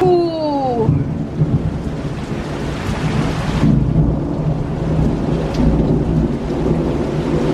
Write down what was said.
cool.